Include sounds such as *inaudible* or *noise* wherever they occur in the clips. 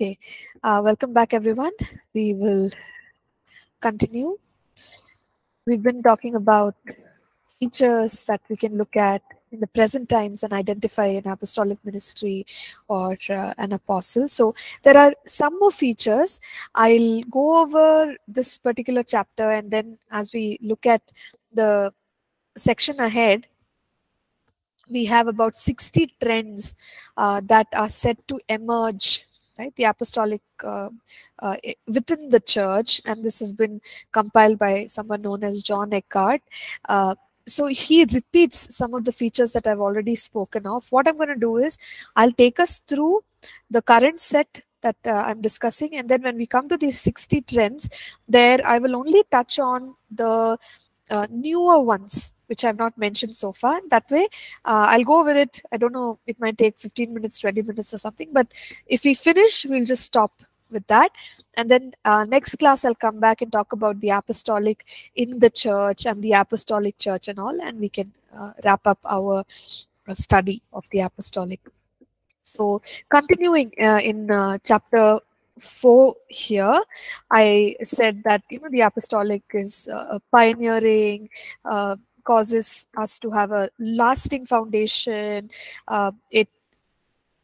Okay, uh, welcome back everyone. We will continue. We've been talking about features that we can look at in the present times and identify an apostolic ministry or uh, an apostle. So there are some more features. I'll go over this particular chapter and then as we look at the section ahead, we have about 60 trends uh, that are set to emerge right? The apostolic uh, uh, within the church and this has been compiled by someone known as john eckhardt uh, so he repeats some of the features that i've already spoken of. What i'm going to do is i'll take us through the current set that uh, i'm discussing and then when we come to these 60 trends there i will only touch on the uh, newer ones which I've not mentioned so far. That way, uh, I'll go over it. I don't know, it might take 15 minutes, 20 minutes or something, but if we finish, we'll just stop with that. And then uh, next class, I'll come back and talk about the apostolic in the church and the apostolic church and all, and we can uh, wrap up our uh, study of the apostolic. So continuing uh, in chapter 4 here i said that you know the apostolic is uh, pioneering uh, causes us to have a lasting foundation uh, it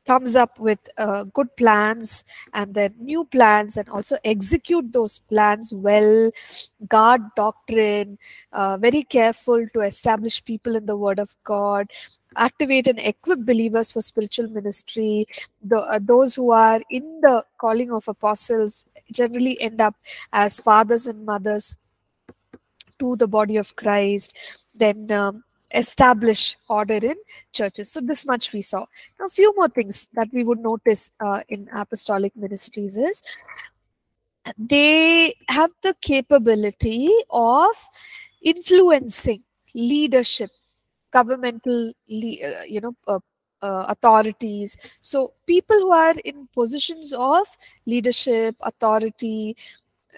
comes up with uh, good plans and then new plans and also execute those plans well guard doctrine uh, very careful to establish people in the word of god activate and equip believers for spiritual ministry. The, uh, those who are in the calling of apostles generally end up as fathers and mothers to the body of Christ. Then um, establish order in churches. So this much we saw. Now, a few more things that we would notice uh, in apostolic ministries is they have the capability of influencing leadership governmental uh, you know uh, uh, authorities so people who are in positions of leadership authority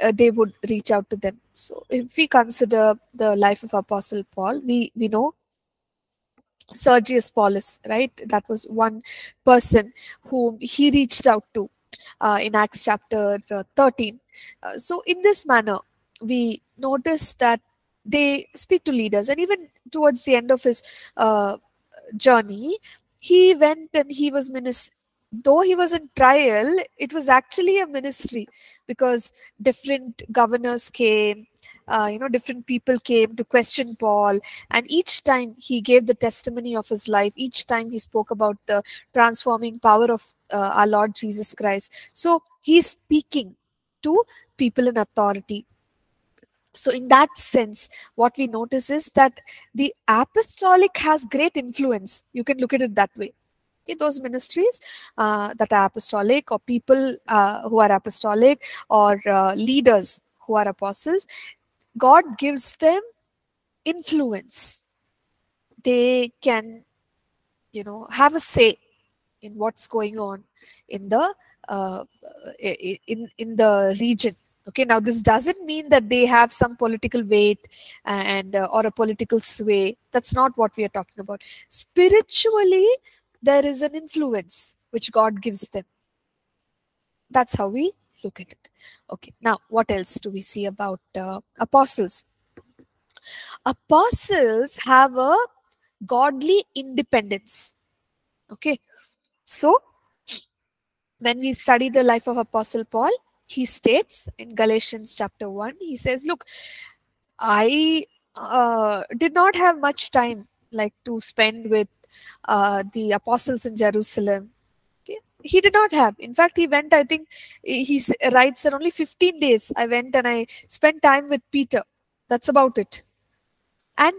uh, they would reach out to them. So if we consider the life of apostle paul we we know sergius paulus right? That was one person whom he reached out to uh, in acts chapter uh, 13 so in this manner we notice that they speak to leaders. And even towards the end of his uh, journey he went and he was minister though he was in trial it was actually a ministry because different governors came uh, you know different people came to question paul. And each time he gave the testimony of his life each time he spoke about the transforming power of uh, our lord jesus christ. So he's speaking to people in authority. So in that sense what we notice is that the apostolic has great influence. You can look at it that way okay, those ministries uh, that are apostolic or people uh, who are apostolic or uh, leaders who are apostles god gives them influence. They can you know have a say in what's going on in the uh, in in the region. Okay now this doesn't mean that they have some political weight and uh, or a political sway. That's not what we are talking about. Spiritually there is an influence which god gives them. That's how we look at it. Okay now what else do we see about uh, apostles? Apostles have a godly independence. Okay so when we study the life of apostle paul he states in Galatians chapter 1, he says, Look, I uh, did not have much time like to spend with uh, the apostles in Jerusalem. He did not have. In fact, he went, I think, he writes that only 15 days I went and I spent time with Peter. That's about it. And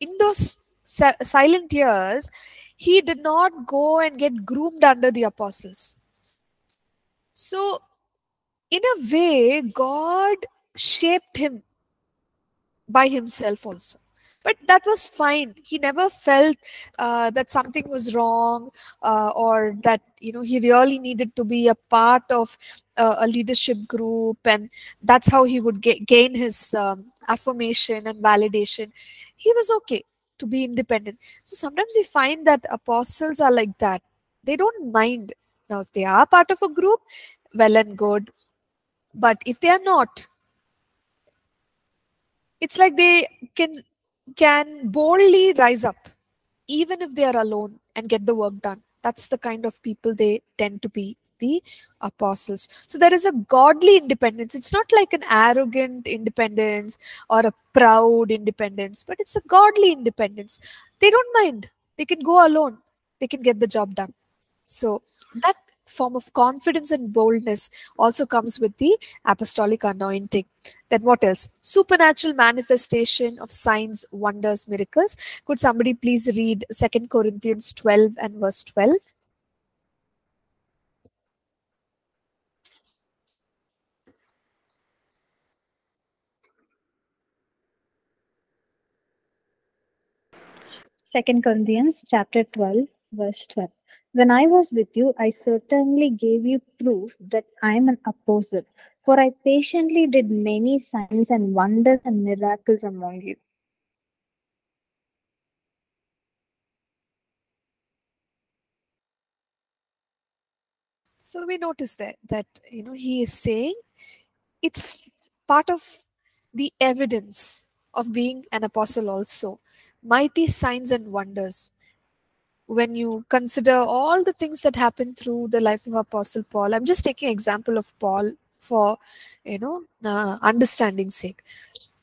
in those silent years, he did not go and get groomed under the apostles. So in a way, God shaped him by himself also. But that was fine. He never felt uh, that something was wrong uh, or that you know he really needed to be a part of uh, a leadership group, and that's how he would ga gain his um, affirmation and validation. He was okay to be independent. So sometimes we find that apostles are like that. They don't mind now if they are part of a group well and good but if they are not it's like they can can boldly rise up even if they are alone and get the work done. That's the kind of people they tend to be the apostles. So there is a godly independence. It's not like an arrogant independence or a proud independence but it's a godly independence. They don't mind. They can go alone. They can get the job done. So that form of confidence and boldness also comes with the apostolic anointing. Then what else? Supernatural manifestation of signs, wonders, miracles. Could somebody please read Second Corinthians 12 and verse 12? Second Corinthians chapter 12, verse 12. When I was with you, I certainly gave you proof that I am an apostle, for I patiently did many signs and wonders and miracles among you. So we notice that that you know he is saying it's part of the evidence of being an apostle also. Mighty signs and wonders when you consider all the things that happened through the life of apostle paul i'm just taking example of paul for you know uh, understanding sake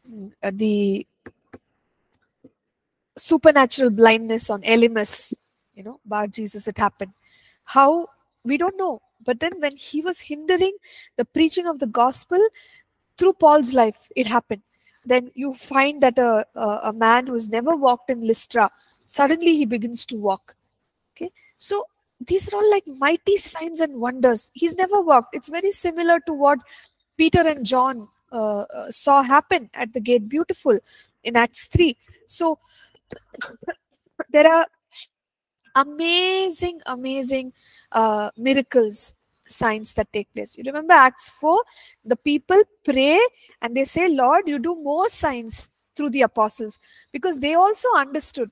mm, uh, the supernatural blindness on Elymas, you know, bar Jesus, it happened. How we don't know. But then when he was hindering the preaching of the gospel through Paul's life, it happened. Then you find that a, a, a man who's never walked in Lystra, suddenly he begins to walk. Okay. So these are all like mighty signs and wonders. He's never walked. It's very similar to what Peter and John uh, uh, saw happen at the gate beautiful in Acts 3. So there are amazing, amazing uh, miracles, signs that take place. You remember Acts 4? The people pray and they say, Lord, you do more signs through the apostles because they also understood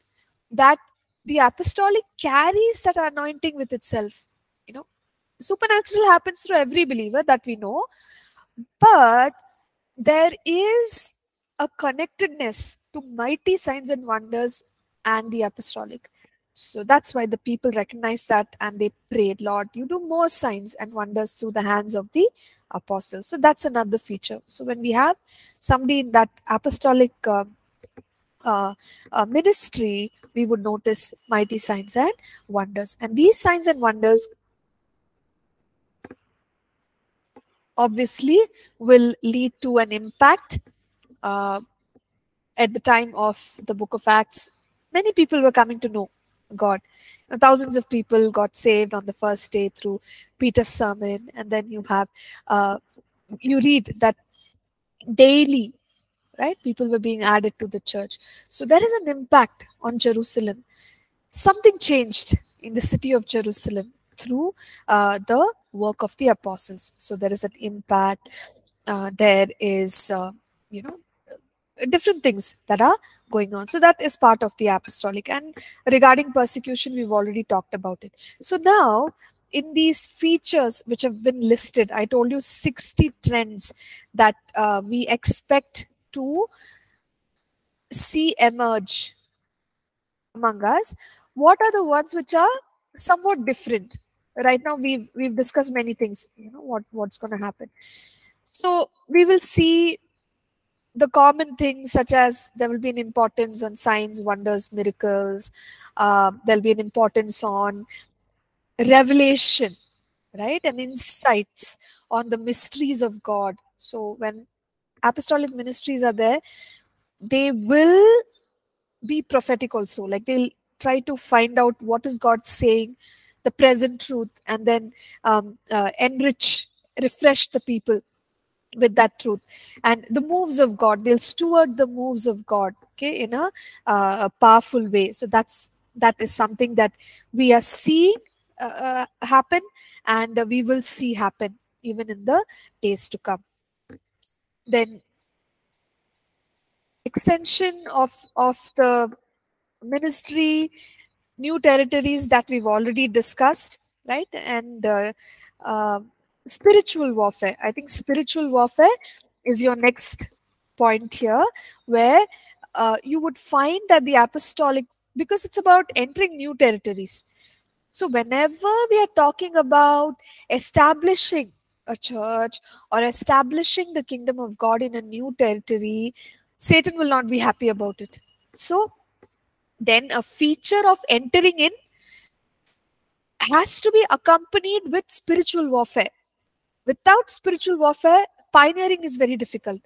that the apostolic carries that anointing with itself. You know, supernatural happens through every believer that we know, but there is a connectedness to mighty signs and wonders and the apostolic. So that's why the people recognized that and they prayed, Lord, you do more signs and wonders through the hands of the apostles. So that's another feature. So when we have somebody in that apostolic uh, uh, uh, ministry, we would notice mighty signs and wonders. And these signs and wonders obviously will lead to an impact uh, at the time of the book of Acts. Many people were coming to know God. Thousands of people got saved on the first day through Peter's sermon, and then you have uh, you read that daily, right? People were being added to the church. So there is an impact on Jerusalem. Something changed in the city of Jerusalem through uh, the work of the apostles. So there is an impact. Uh, there is, uh, you know, different things that are going on. So that is part of the apostolic. And regarding persecution, we've already talked about it. So now, in these features which have been listed, I told you 60 trends that uh, we expect to see emerge among us. What are the ones which are somewhat different? Right now, we've we've discussed many things. You know what what's going to happen. So we will see the common things such as there will be an importance on signs, wonders, miracles. Uh, there'll be an importance on revelation, right? And insights on the mysteries of God. So when apostolic ministries are there, they will be prophetic also. Like they'll try to find out what is God saying, the present truth, and then um, uh, enrich, refresh the people with that truth. And the moves of god they'll steward the moves of god okay in a, uh, a powerful way. So that's that is something that we are seeing uh, uh, happen and we will see happen even in the days to come then extension of of the ministry new territories that we've already discussed right and uh, uh, spiritual warfare. I think spiritual warfare is your next point here, where uh, you would find that the apostolic, because it's about entering new territories. So, whenever we are talking about establishing a church or establishing the kingdom of God in a new territory, Satan will not be happy about it. So, then a feature of entering in has to be accompanied with spiritual warfare. Without spiritual warfare, pioneering is very difficult.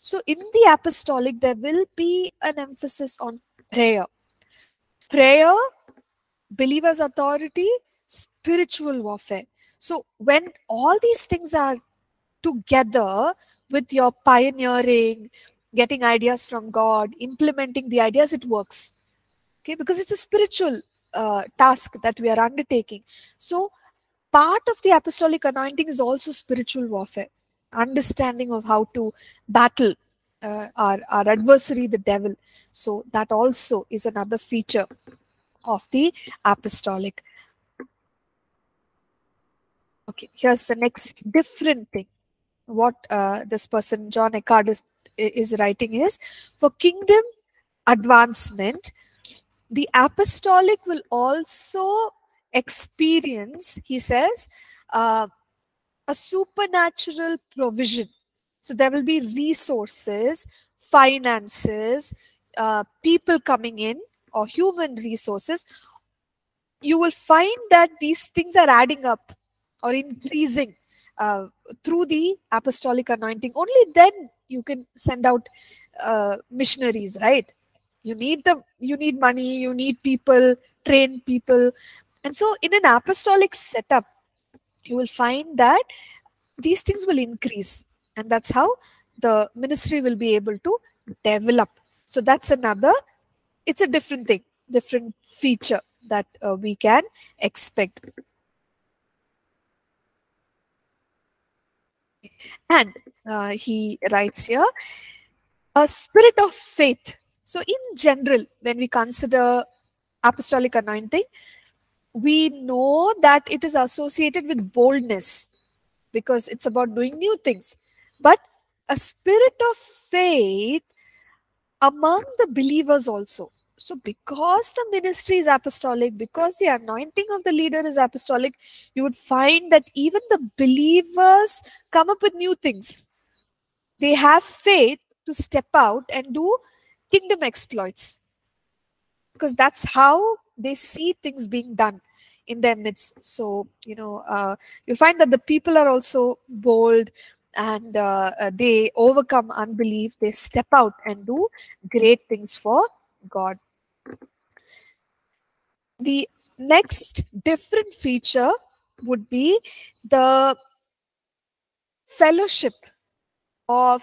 So, in the apostolic, there will be an emphasis on prayer. Prayer, believers' authority, spiritual warfare. So, when all these things are together with your pioneering, getting ideas from God, implementing the ideas, it works. Okay, because it's a spiritual uh, task that we are undertaking. So, part of the apostolic anointing is also spiritual warfare, understanding of how to battle uh, our, our adversary, the devil. So, that also is another feature of the apostolic. Okay, here's the next different thing. What uh, this person, John Eckhardt, is, is writing is for kingdom advancement, the apostolic will also experience, he says, uh, a supernatural provision. So there will be resources, finances, uh, people coming in, or human resources. You will find that these things are adding up or increasing uh, through the apostolic anointing. Only then you can send out uh, missionaries, right? you need the you need money you need people trained people and so in an apostolic setup you will find that these things will increase and that's how the ministry will be able to develop so that's another it's a different thing different feature that uh, we can expect and uh, he writes here a spirit of faith so, in general, when we consider apostolic anointing, we know that it is associated with boldness because it's about doing new things. But a spirit of faith among the believers also. So, because the ministry is apostolic, because the anointing of the leader is apostolic, you would find that even the believers come up with new things. They have faith to step out and do kingdom exploits because that's how they see things being done in their midst. So you know uh, you'll find that the people are also bold and uh, uh, they overcome unbelief. They step out and do great things for god the next different feature would be the fellowship of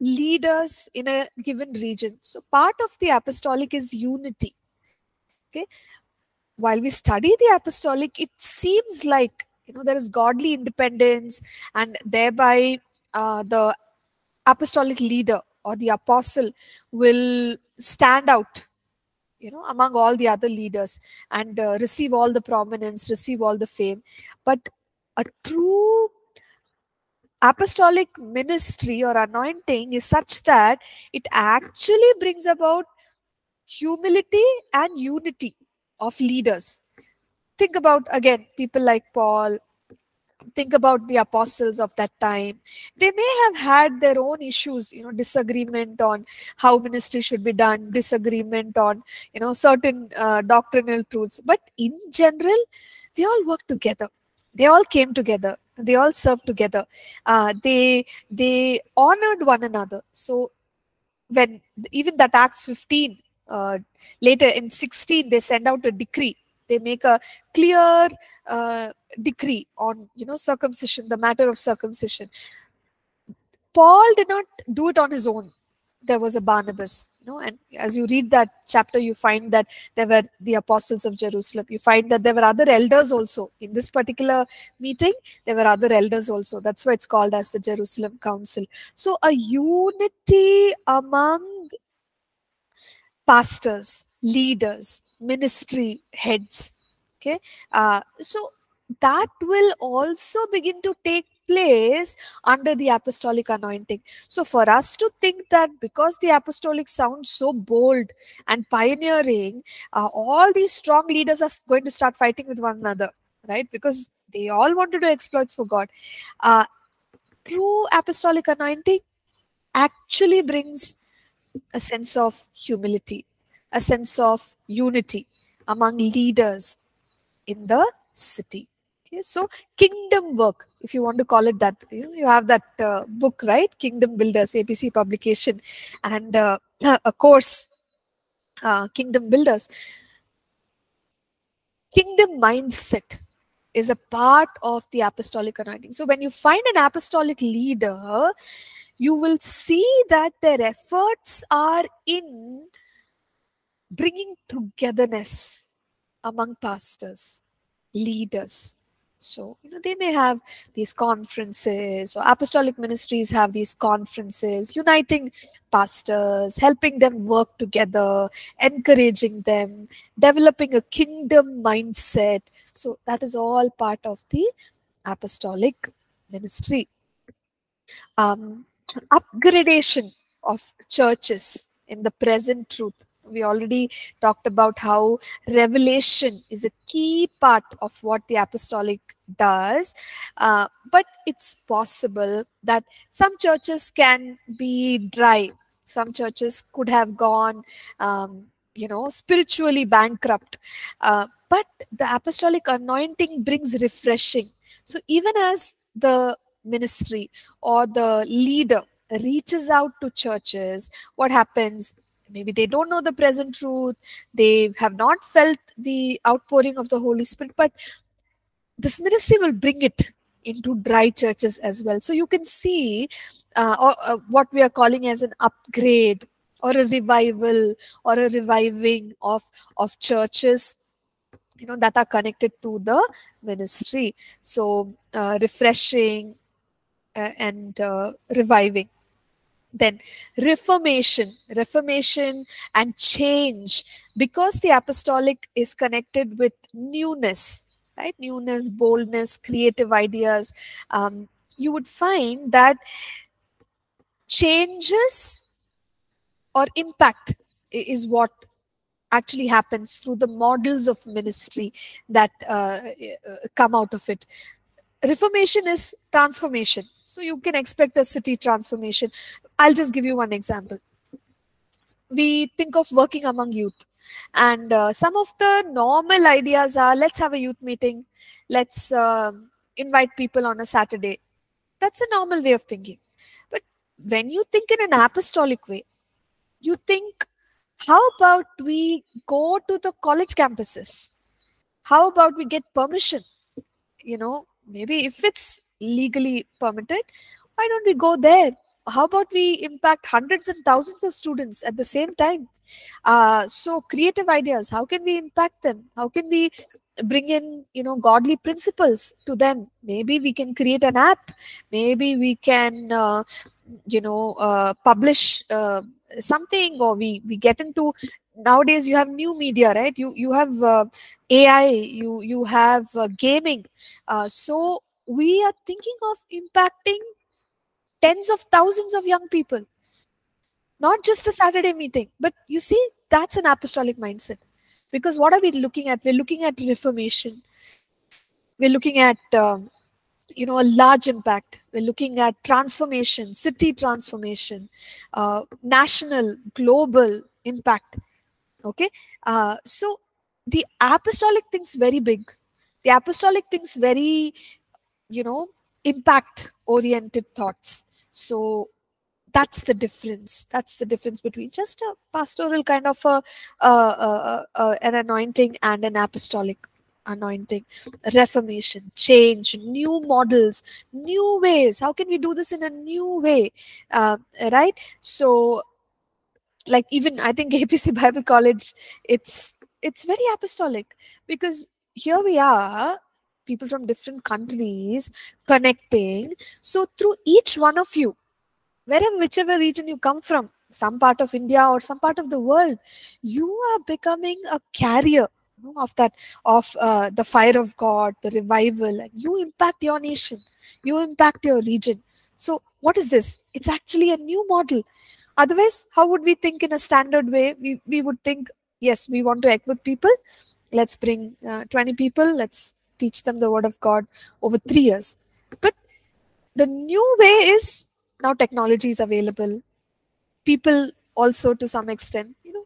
leaders in a given region. So part of the apostolic is unity. Okay. While we study the apostolic, it seems like you know there is godly independence, and thereby uh, the apostolic leader or the apostle will stand out you know among all the other leaders and uh, receive all the prominence receive all the fame but a true apostolic ministry or anointing is such that it actually brings about humility and unity of leaders. Think about again people like Paul, think about the apostles of that time. They may have had their own issues you know disagreement on how ministry should be done disagreement on you know certain uh, doctrinal truths. But in general they all worked together. They all came together. They all served together. Uh, they they honored one another. So when even that acts 15 uh, later in 16 they send out a decree they make a clear uh, decree on you know circumcision the matter of circumcision paul did not do it on his own there was a Barnabas, you know, and as you read that chapter, you find that there were the apostles of Jerusalem. You find that there were other elders also. In this particular meeting, there were other elders also. That's why it's called as the Jerusalem Council. So a unity among pastors, leaders, ministry heads. Okay, uh, so that will also begin to take place under the apostolic anointing. So, for us to think that because the apostolic sounds so bold and pioneering, uh, all these strong leaders are going to start fighting with one another, right? Because they all want to do exploits for God. Uh, true apostolic anointing actually brings a sense of humility, a sense of unity among leaders in the city. Okay, so kingdom work, if you want to call it that, you, know, you have that uh, book, right? Kingdom Builders, APC publication, and uh, a course, uh, Kingdom Builders. Kingdom mindset is a part of the apostolic anointing. So when you find an apostolic leader, you will see that their efforts are in bringing togetherness among pastors, leaders. So, you know, they may have these conferences, or apostolic ministries have these conferences, uniting pastors, helping them work together, encouraging them, developing a kingdom mindset. So, that is all part of the apostolic ministry. Um, upgradation of churches in the present truth. We already talked about how revelation is a key part of what the apostolic does. Uh, but it's possible that some churches can be dry. Some churches could have gone, um, you know, spiritually bankrupt. Uh, but the apostolic anointing brings refreshing. So even as the ministry or the leader reaches out to churches, what happens? Maybe they don't know the present truth, they have not felt the outpouring of the Holy Spirit, but this ministry will bring it into dry churches as well. So you can see uh, or, uh, what we are calling as an upgrade or a revival or a reviving of, of churches you know that are connected to the ministry. So uh, refreshing uh, and uh, reviving then reformation reformation and change because the apostolic is connected with newness right? Newness boldness creative ideas. Um, you would find that changes or impact is what actually happens through the models of ministry that uh, uh come out of it. Reformation is transformation. So you can expect a city transformation i'll just give you one example. We think of working among youth and uh, some of the normal ideas are let's have a youth meeting. Let's uh, invite people on a saturday. That's a normal way of thinking. But when you think in an apostolic way you think how about we go to the college campuses? How about we get permission? You know maybe if it's legally permitted why don't we go there how about we impact hundreds and thousands of students at the same time? Uh, so creative ideas how can we impact them? How can we bring in you know godly principles to them? Maybe we can create an app. Maybe we can uh, you know uh, publish uh, something or we we get into nowadays you have new media right? You you have uh, ai you you have uh, gaming. Uh, so we are thinking of impacting tens of thousands of young people. Not just a saturday meeting but you see that's an apostolic mindset. Because what are we looking at? We're looking at reformation. We're looking at um, you know a large impact. We're looking at transformation city transformation uh, national global impact. Okay? Uh, so the apostolic thinks very big. The apostolic thinks very you know impact oriented thoughts so that's the difference. That's the difference between just a pastoral kind of a, an anointing and an apostolic anointing. Reformation change new models new ways. How can we do this in a new way? Uh, right? So like even i think *laughs* apc bible college it's it's very apostolic because here we are people from different countries connecting. So through each one of you wherever whichever region you come from some part of india or some part of the world you are becoming a carrier you know, of that of uh, the fire of god the revival and you impact your nation you impact your region. So what is this? It's actually a new model. Otherwise how would we think in a standard way? We, we would think yes we want to equip people. Let's bring uh, 20 people. Let's teach them the word of god over 3 years. But the new way is now technology is available. People also to some extent you know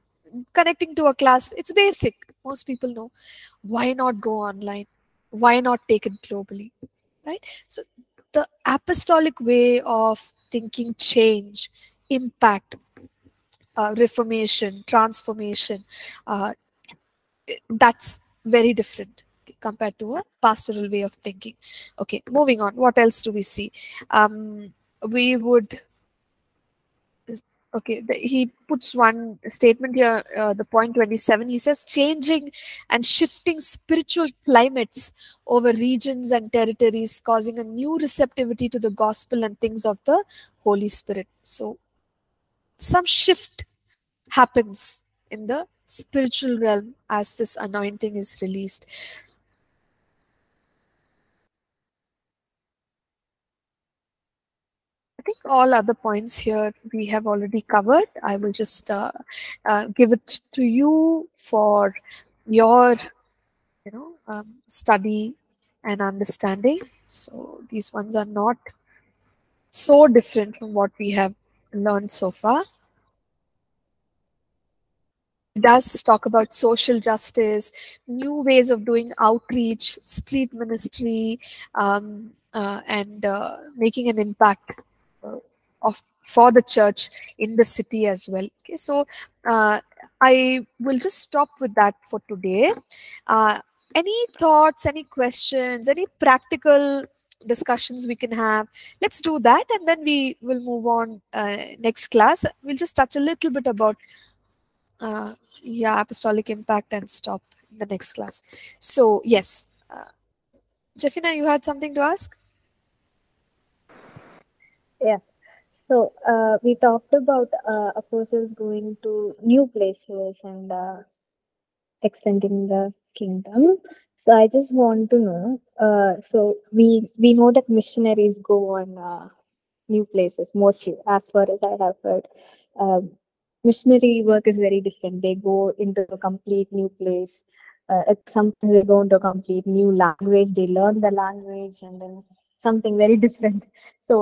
connecting to a class it's basic. Most people know why not go online? Why not take it globally right? So the apostolic way of thinking change impact uh, reformation transformation uh, that's very different compared to a pastoral way of thinking. Okay moving on. What else do we see? Um, we would okay he puts one statement here uh, the point 27 he says changing and shifting spiritual climates over regions and territories causing a new receptivity to the gospel and things of the holy spirit. So some shift happens in the spiritual realm as this anointing is released think all other points here we have already covered. I will just uh, uh, give it to you for your, you know, um, study and understanding. So these ones are not so different from what we have learned so far. It does talk about social justice, new ways of doing outreach, street ministry, um, uh, and uh, making an impact of for the church in the city as well. Okay so uh, i will just stop with that for today. Uh, any thoughts any questions any practical discussions we can have? Let's do that and then we will move on uh, next class. We'll just touch a little bit about uh, yeah apostolic impact and stop in the next class. So yes uh, jeffina you had something to ask? Yeah. So uh, we talked about uh, apostles going to new places and uh, extending the kingdom. So I just want to know. Uh, so we we know that missionaries go on uh, new places mostly, as far as I have heard. Um, missionary work is very different. They go into a complete new place. Uh, sometimes they go into a complete new language. They learn the language and then something very *laughs* different so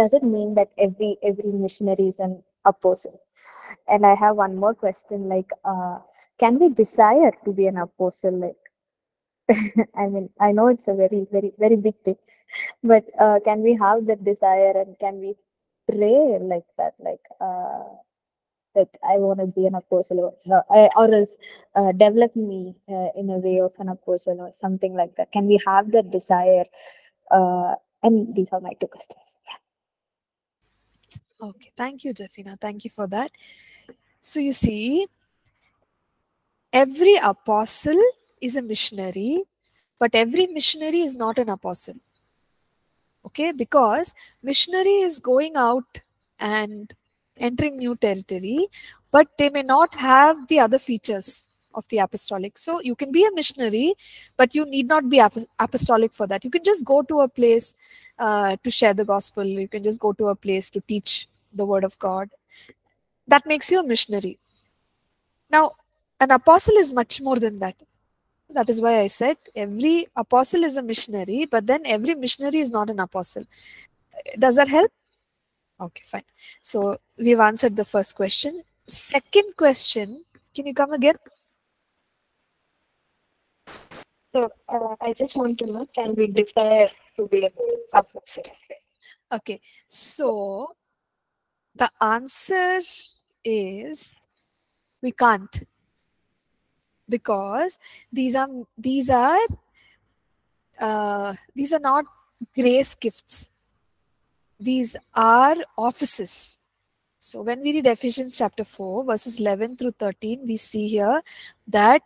does it mean that every every missionary is an apostle and i have one more question like uh, can we desire to be an apostle like *laughs* i mean i know it's a very very very big thing but uh, can we have that desire and can we pray like that like uh, like I want to be an apostle or, uh, or else uh, develop me uh, in a way of an apostle or something like that. Can we have that desire uh, and these are my two questions. Yeah. Okay, thank you, Jeffina. Thank you for that. So you see, every apostle is a missionary, but every missionary is not an apostle. Okay, because missionary is going out and entering new territory, but they may not have the other features of the apostolic. So you can be a missionary, but you need not be apostolic for that. You can just go to a place uh, to share the gospel. You can just go to a place to teach the word of God. That makes you a missionary. Now, an apostle is much more than that. That is why I said every apostle is a missionary, but then every missionary is not an apostle. Does that help? Okay, fine. So we've answered the first question. Second question, can you come again? So uh, I just want to know, can we desire to be a apostle? Okay, so the answer is we can't because these are these are uh, these are not grace gifts. These are offices. So when we read Ephesians chapter 4, verses 11 through 13, we see here that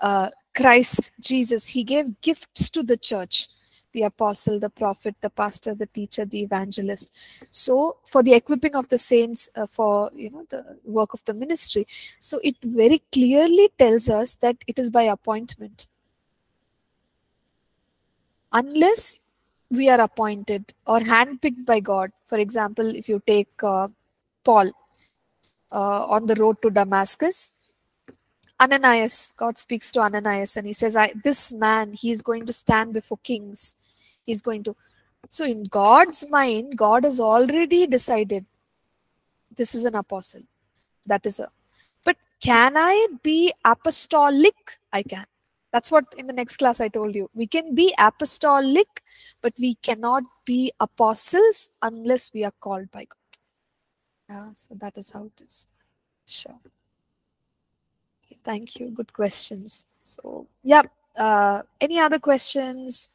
uh, Christ Jesus, he gave gifts to the church. the apostle, the prophet, the pastor, the teacher, the evangelist. So, for the equipping of the saints uh, for you know the work of the ministry. So, it very clearly tells us that it is by appointment. Unless we are appointed or handpicked by God. For example, if you take uh, Paul uh, on the road to Damascus, Ananias, God speaks to Ananias and he says, I, This man, he is going to stand before kings. He's going to. So, in God's mind, God has already decided this is an apostle. That is a. But can I be apostolic? I can. That's what in the next class I told you. We can be apostolic, but we cannot be apostles unless we are called by God. Yeah, so that is how it is. Sure. Thank you. Good questions. So, yeah. Uh, any other questions?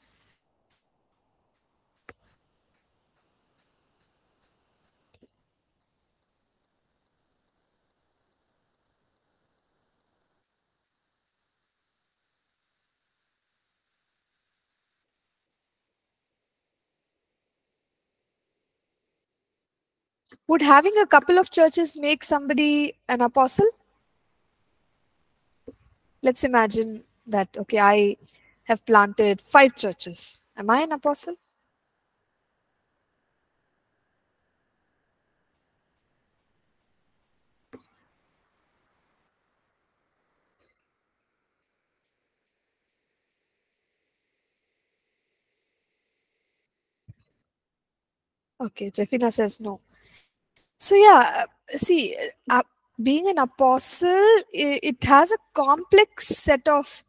Would having a couple of churches make somebody an apostle? Let's imagine that, okay, I have planted five churches. Am I an apostle? Okay, Jeffina says no. So yeah, see, uh, being an apostle, it, has a complex set of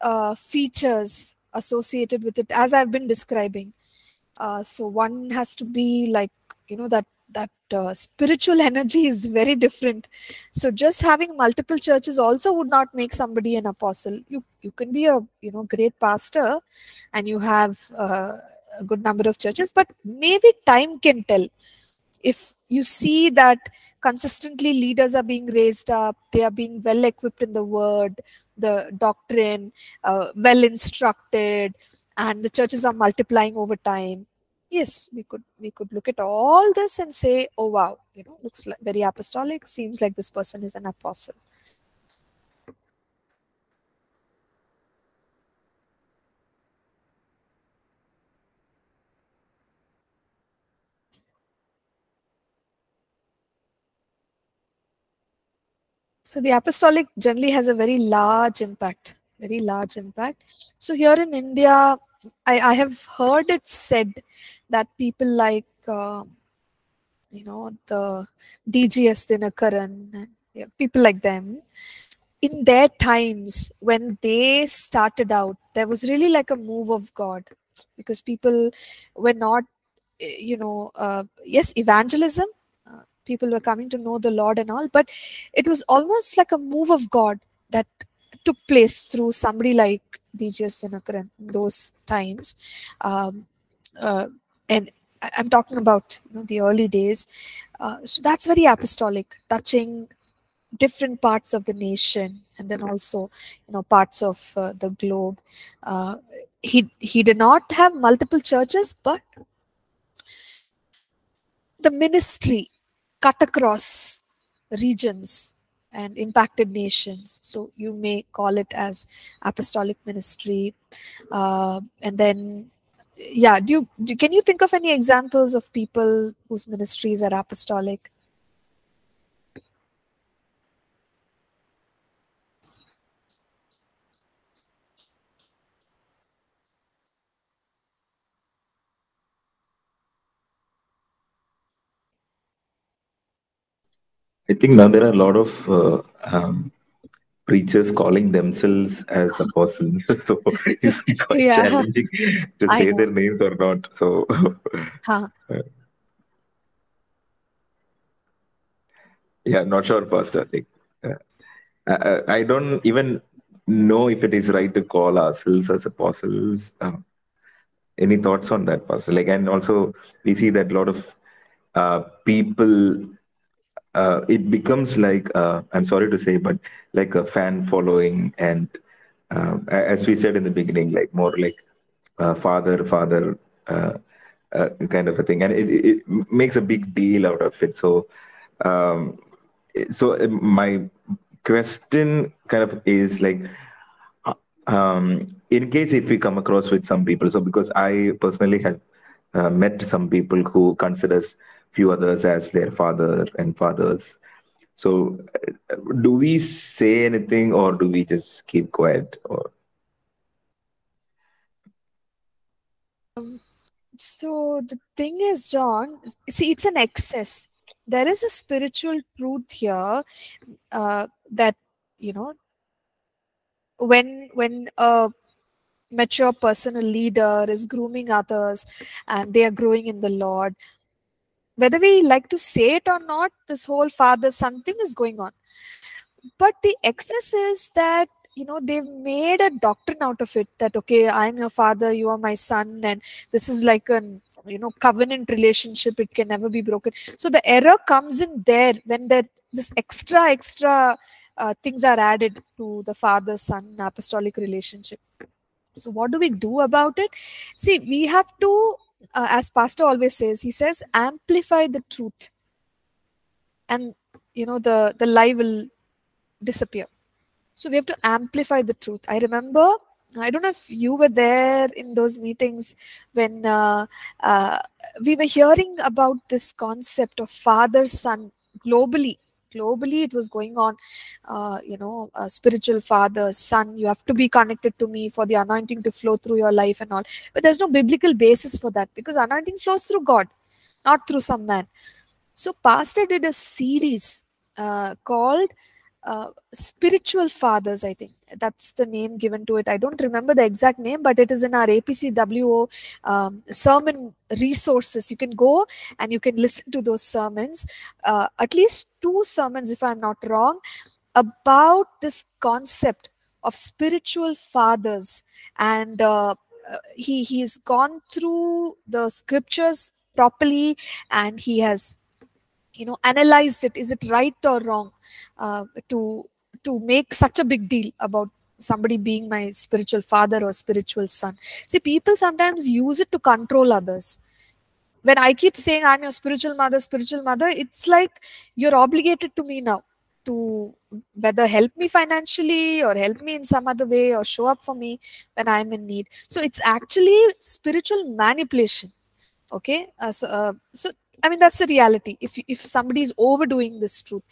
uh, features associated with it, as I've been describing. Uh, so one has to be like you know that that uh, spiritual *laughs* energy is very different. So just having multiple churches also would not make somebody an apostle. You you can be a you know great pastor, and you have uh, a good number of churches, but maybe time can tell if you see that consistently leaders are being raised up they are being well equipped in the word the doctrine uh, well instructed and the churches are multiplying over time yes we could we could look at all this and say oh wow you know looks like very apostolic seems like this person is an apostle So the apostolic generally has a very large impact, very large impact. So here in India, I, I have heard it said that people like, uh, you know, the DGS Dinakaran, yeah, people like them, in their times when they started out, there was really like a move of God because people were not, eh, you know, uh, yes, evangelism, people were coming to know the Lord and all, but it was almost like a move of God that took place through somebody like Dinakaran in those times. Um, uh, and I'm talking about you know, the early days. Uh, so that's very apostolic, touching different parts of the nation and then also you know parts of uh, the globe. Uh, he he did not have multiple churches, but the ministry cut across regions and impacted nations. So you may call it as apostolic ministry. Uh, and then, yeah, do you do, can you think of any examples of people whose ministries are apostolic? I think now there are a lot of uh, um, preachers calling themselves as apostles, *laughs* so it's *laughs* quite yeah. challenging to say their names or not. So, *laughs* huh. yeah, not sure, Pastor. Like, uh, I, I, don't even know if it is right to call ourselves as apostles. Uh, any thoughts on that, Pastor? Like, and also we see that a lot of uh, people uh, it becomes like uh, I'm sorry to say, but like a fan following, and uh, as we said in the beginning, like more like uh, father, father uh, uh, kind of a thing, and it, it makes a big deal out of it. So, um, so my question kind of is like, um, in case if we come across with some people, so because I personally have met some people who considers few others as their father and fathers. So, do we say anything or do we just keep quiet or? Um, so the thing is, John, see, it's an excess. There is a spiritual truth here uh, that you know when when a mature person, a leader, is grooming others, and they are growing in the Lord. Whether we like to say it or not, this whole father son thing is going on. But the excess is that you know they've made a doctrine out of it that okay i'm your father you are my son and this is like an you know covenant relationship it can never be broken. So the error comes in there when there this extra extra uh, things are added to the father son apostolic relationship. So what do we do about it? See we have to uh, as pastor always says he says amplify the truth and you know the the lie will disappear so we have to amplify the truth. I remember, I don't know if you were there in those meetings when uh, uh, we were hearing about this concept of father son globally. Globally, it was going on, uh, you know, spiritual father, son. You have to be connected to me for the anointing to flow through your life and all. But there's no biblical basis for that because anointing flows through God, not through some man. So, Pastor did a series uh, called uh, spiritual fathers i think. That's the name given to it. I don't remember the exact name but it is in our apcwo um, sermon resources. You can go and you can listen to those sermons. Uh, at least two sermons if i'm not wrong about this concept of spiritual fathers. And uh, uh he he's gone through the scriptures properly and he has you know analyzed it is it right or wrong uh, to to make such a big deal about somebody being my spiritual father or spiritual son? See people sometimes use it to control others. When i keep saying i'm your spiritual mother spiritual mother it's like you're obligated to me now to whether help me financially or help me in some other way or show up for me when i'm in need. So it's actually spiritual manipulation. Okay? Uh, so, uh, so i mean that's the reality. If if somebody is overdoing this truth.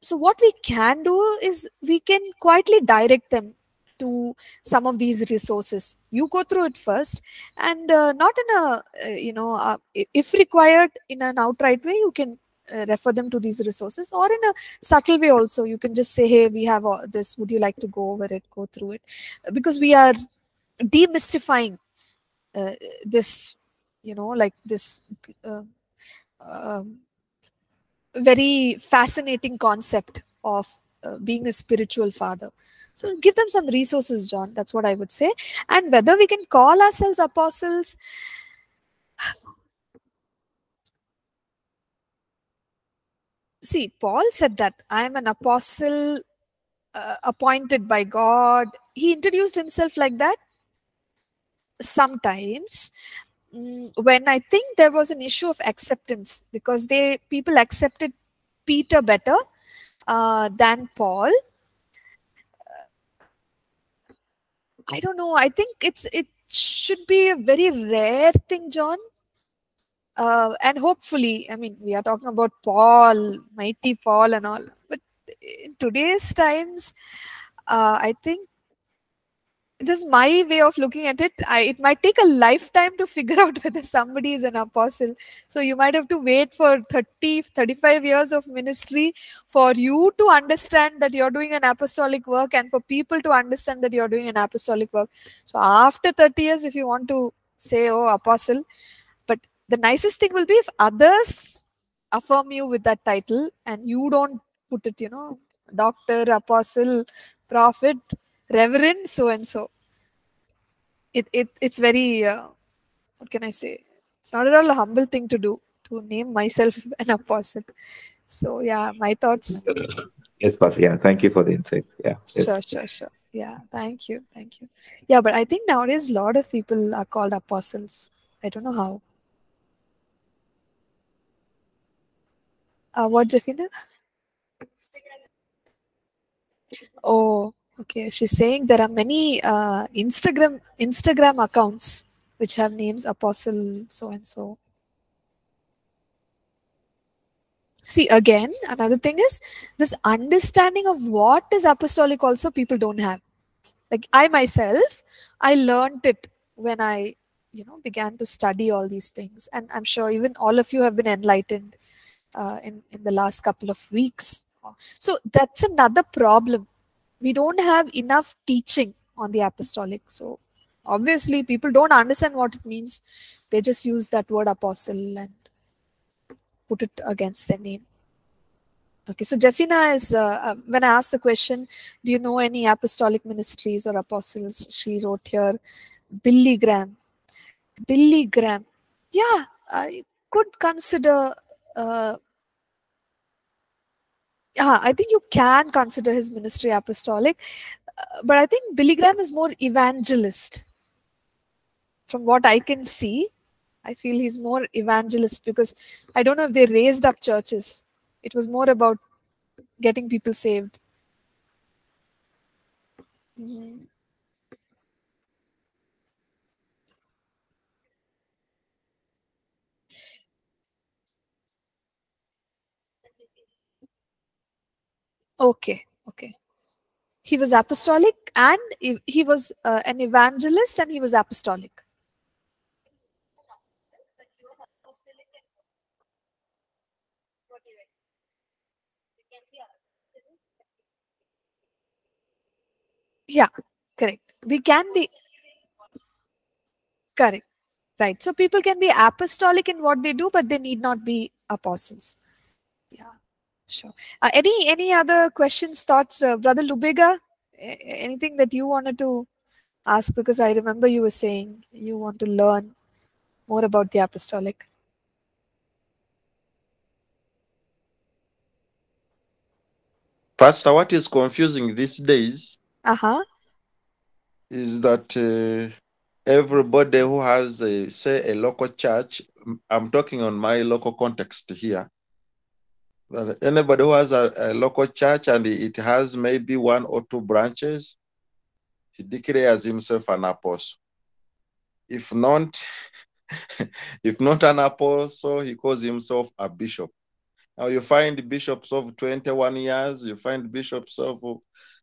So what we can do is we can quietly direct them to some of these resources. You go through it first. And uh, not in a uh, you know uh, if required in an outright way you can uh, refer them to these resources. Or in a subtle way also you can just say hey we have this. Would you like to go over it go through it? Because we are demystifying uh, this you know like this uh, very fascinating concept of uh, being a spiritual father. So give them some resources, John. That's what I would say. And whether we can call ourselves apostles, see, Paul said that I am an apostle uh, appointed by God. He introduced himself like that sometimes when I think there was an issue of acceptance because they people accepted Peter better uh, than Paul. I don't know. I think it's it should be a very rare thing, John. Uh, and hopefully, I mean, we are talking about Paul, mighty Paul, and all. But in today's times, uh, I think this is my way of looking at it I, it might take a lifetime to *laughs* figure out whether somebody is an apostle. So you might have to wait for 30 35 years of ministry for you to understand that you're doing an apostolic work and for people to understand that you're doing an apostolic work. So after 30 years if you want to say oh apostle but the nicest thing will be if others affirm you with that title and you don't put it you know doctor apostle prophet reverend so and so it, it it's very uh, what can i say it's not at all a humble thing to do to name myself *laughs* an apostle so yeah my thoughts yes pastor yeah thank you for the insight yeah yes. sure sure sure Yeah, thank you, thank you. Yeah, but I think nowadays a lot of people are called apostles. I don't know how. Uh, what, Jeffina? Oh, okay. She's saying there are many uh, Instagram Instagram accounts which have names Apostle so and so. See, again, another thing is this understanding of what is apostolic also people don't have. Like I myself, I learned it when I, you know, began to study all these things. And I'm sure even all of you have been enlightened uh, in, in the last couple of weeks. So that's another problem. We don't have enough teaching on the apostolic. So obviously people don't understand what it means. They just use that word apostle and put it against their name. Okay, so Jeffina is, uh, uh, when I asked the question, do you know any apostolic ministries or apostles? She wrote here, Billy Graham. Billy Graham. Yeah, I could consider, uh, yeah, I think you can consider his ministry apostolic, uh, but I think Billy Graham is more evangelist. From what I can see, I feel he's more evangelist because I don't know if they raised up churches. It was more about getting people saved. Mhm. Okay, okay. He was apostolic and he, was uh, an evangelist and he was apostolic. Yeah, correct. We can be correct. Right. So people can be apostolic in what they do, but they need not be apostles. Sure. Uh, any any other questions, thoughts, uh, Brother Lubega? Anything that you wanted to ask? Because I remember you were saying you want to learn more about the apostolic. Pastor, what is confusing these days Uh huh. is that uh, everybody who has, a, say, a local church, I'm talking on my local context here, that anybody who has a, a local church and it has maybe one or two branches, he declares himself an apostle. If not, *laughs* if not an apostle, he calls himself a bishop. Now you find bishops of 21 years, you find bishops of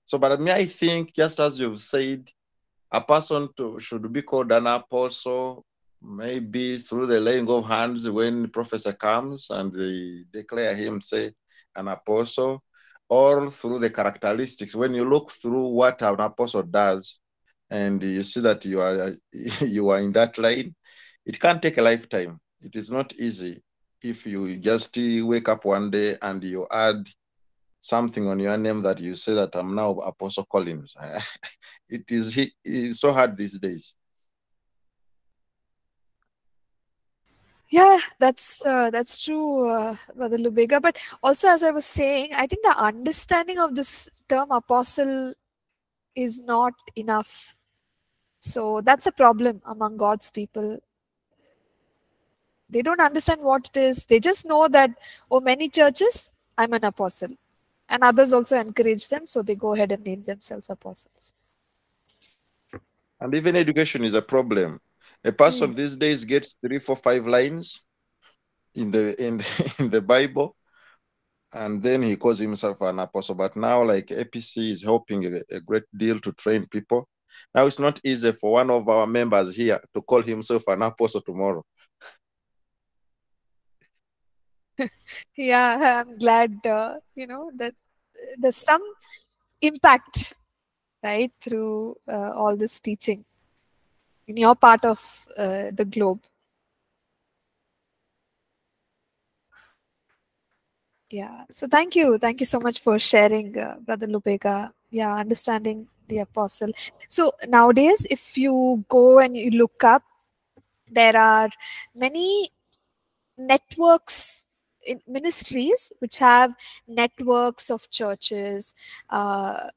so but me, I think just as you've said, a person to, should be called an apostle, maybe through the laying of hands when the professor comes and they declare him, say, an apostle, or through the characteristics. When you look through what an apostle does, and you see that you are *laughs* you are in that line, it can take a lifetime. It is not easy if you just wake up one day and you add something on your name that you say that I'm now Apostle Collins. *laughs* it is it is so hard these days. Yeah, that's uh, that's true, uh, Brother Lubega. But also, as I was saying, I think the understanding of this term apostle is not enough. So that's a problem among God's people. They don't understand what it is. They just know that, oh, many churches, I'm an apostle. And others also encourage them, so they go ahead and name themselves apostles. And even education is a problem. A person these days gets three, four, five lines in the in, *laughs* in the Bible, and then he calls himself an apostle. But now, like APC is helping a, a great deal to train people. Now it's not easy for one of our members here to call himself an apostle tomorrow. *laughs* Yeah, I'm glad, uh, you know, that there's some impact, right, through uh, all this teaching in your part of uh, the globe. Yeah, so thank you. Thank you so much for sharing, uh, Brother Lubega. Yeah, understanding the apostle. So nowadays, if you go and you look up, there are many networks in ministries which have networks of churches uh,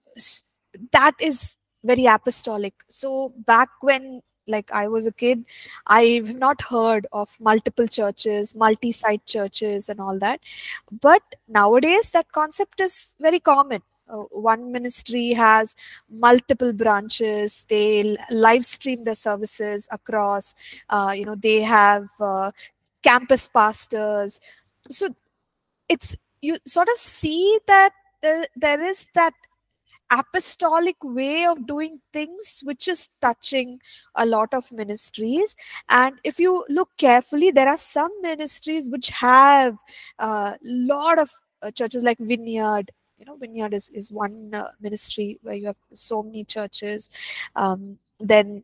that is very apostolic so back when like i was a kid i've not heard of multiple churches multi-site churches and all that. But nowadays that concept is very common. Uh, one ministry has multiple branches. They live stream their services across uh, you know they have uh, campus pastors. So it's you sort of see that there, there is that apostolic way of doing things which is touching a lot of ministries. And if you look carefully there are some ministries which have a lot of uh, churches like vineyard. You know vineyard is, is one uh, ministry where you have so many churches. Um, then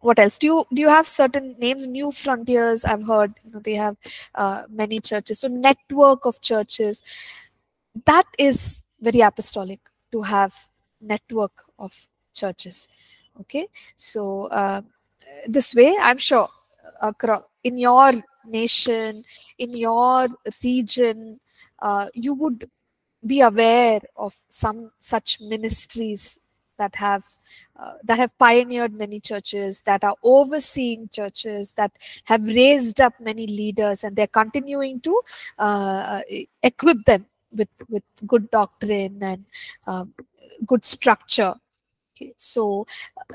what else? Do you do you have certain names? New frontiers i've heard you know they have uh, many churches. So network of churches. That is very apostolic to have network of churches. Okay? So uh, this way i'm sure across in your nation in your region uh, you would be aware of some such ministries that have uh, that have pioneered many churches that are overseeing churches that have raised up many leaders and they're continuing to uh, equip them with with good doctrine and um, good structure. Okay so uh,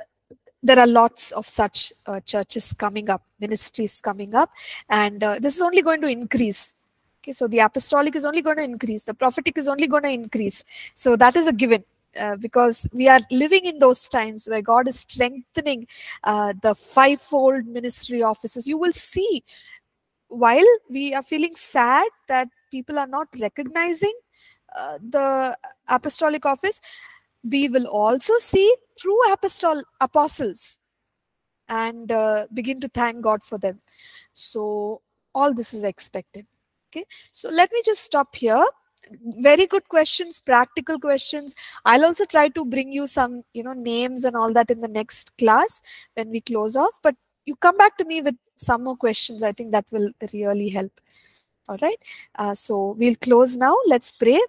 there are lots of such uh, churches coming up ministries coming up and uh, this is only going to increase. Okay so the apostolic is only going to increase the prophetic is only going to increase. So that is a given uh, because we are living in those times where God is strengthening uh, the fivefold ministry offices. You will see, while we are feeling sad that people are not recognizing uh, the apostolic office, we will also see true apostol apostles and uh, begin to thank God for them. So all this is expected. Okay, so let me just stop here. Very good questions, practical questions. I'll also try to bring you some, you know, names and all that in the next class when we close off. But you come back to me with some more questions. I think that will really help. All right. Uh, so we'll close now. Let's pray.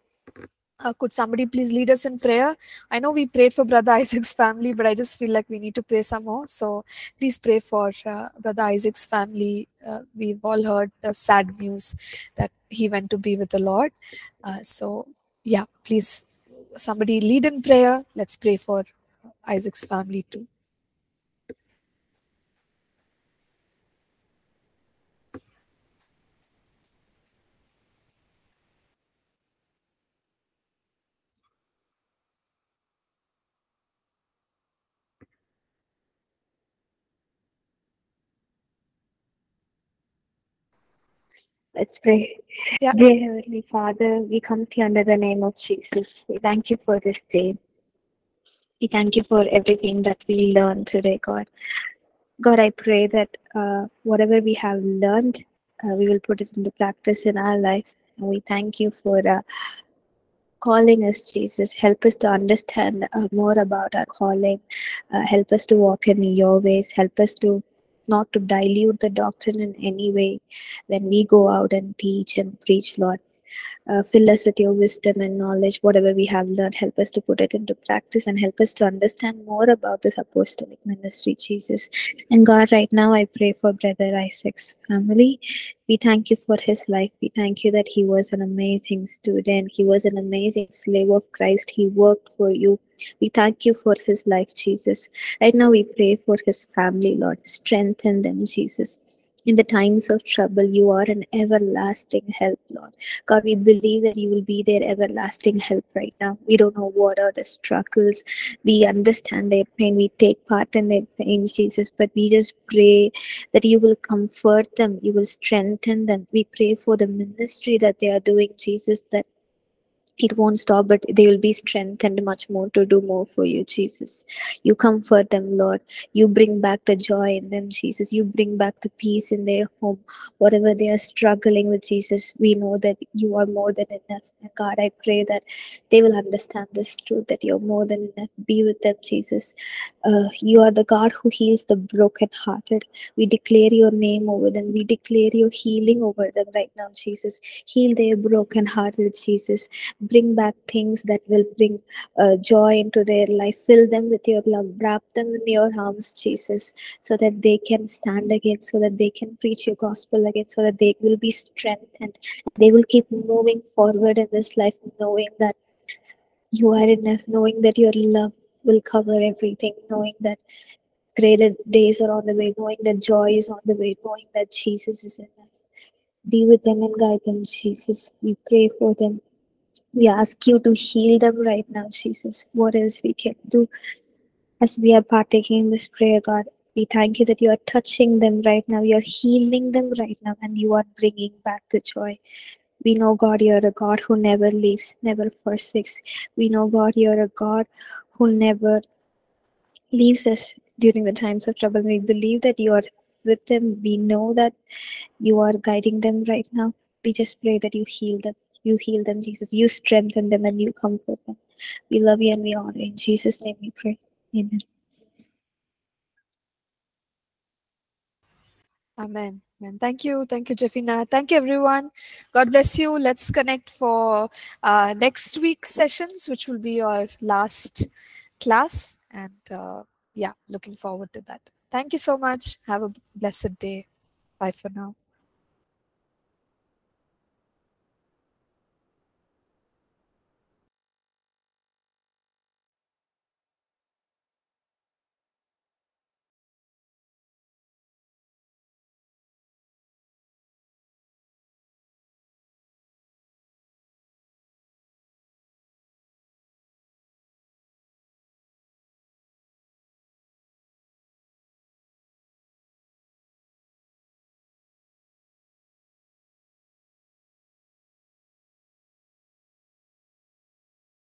Uh, could somebody please lead us in prayer? I know we prayed for Brother Isaac's family, but I just feel like we need to pray some more. So please pray for uh, Brother Isaac's family. Uh, we've all heard the sad news that he went to be with the Lord. Uh, so, yeah, please, somebody lead in prayer. Let's pray for Isaac's family too. Let's pray. Yeah. Dear Heavenly Father, we come to you under the name of Jesus. We thank you for this day. We thank you for everything that we learned today, God. God, I pray that uh, whatever we have learned, uh, we will put it into practice in our life. And we thank you for uh, calling us, Jesus. Help us to understand uh, more about our calling. Uh, help us to walk in your ways. Help us to not to dilute the doctrine in any way when we go out and teach and preach, Lord. Uh, fill us with your wisdom and knowledge. Whatever we have learned, help us to put it into practice and help us to understand more about this apostolic ministry, Jesus. And God, right now I pray for Brother Isaac's family. We thank you for his life. We thank you that he was an amazing student. He was an amazing slave of Christ. He worked for you. We thank you for his life, Jesus. Right now we pray for his family, Lord. Strengthen them, Jesus. In the times of trouble, you are an everlasting help, Lord. God, we believe that you will be their everlasting help right now. We don't know what are the struggles. We understand their pain. We take part in their pain, Jesus, but we just pray that you will comfort them. You will strengthen them. We pray for the ministry that they are doing, Jesus, that it won't stop, but they will be strengthened much more to do more for you, Jesus. You comfort them, Lord. You bring back the joy in them, Jesus. You bring back the peace in their home. Whatever they are struggling with, Jesus, we know that you are more than enough. God, I pray that they will understand this truth that you're more than enough. Be with them, Jesus. Uh, you are the God who heals the brokenhearted. We declare your name over them. We declare your healing over them right now, Jesus. Heal their brokenhearted, Jesus bring back things that will bring uh, joy into their life. Fill them with your love. Wrap them in your arms, Jesus, so that they can stand again, so that they can preach your gospel again, so that they will be strengthened. They will keep moving forward in this life, knowing that you are enough, knowing that your love will cover everything, knowing that greater days are on the way, knowing that joy is on the way, knowing that Jesus is enough. Be with them and guide them, Jesus. We pray for them. We ask you to heal them right now, Jesus. What else we can do as we are partaking in this prayer, God? We thank you that you are touching them right now. You're healing them right now, and you are bringing back the joy. We know, God, you're a God who never leaves, never forsakes. We know, God, you're a God who never leaves us during the times of trouble. We believe that you are with them. We know that you are guiding them right now. We just pray that you heal them. You heal them, Jesus. You strengthen them and you comfort them. We love you and we honor you. In Jesus' name we pray. Amen. Amen. Amen. Thank you. Thank you, Jeffina. Thank you, everyone. God bless you. Let's connect for uh, next week's sessions, which will be our last class. And uh, yeah, looking forward to that. Thank you so much. Have a blessed day. Bye for now.